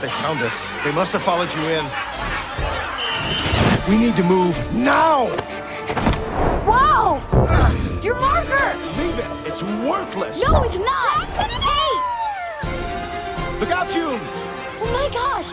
They found us. They must have followed you in. We need to move now! Whoa! Your marker! Leave it! It's worthless! No, it's not! Hey! Look out, June! Oh my gosh!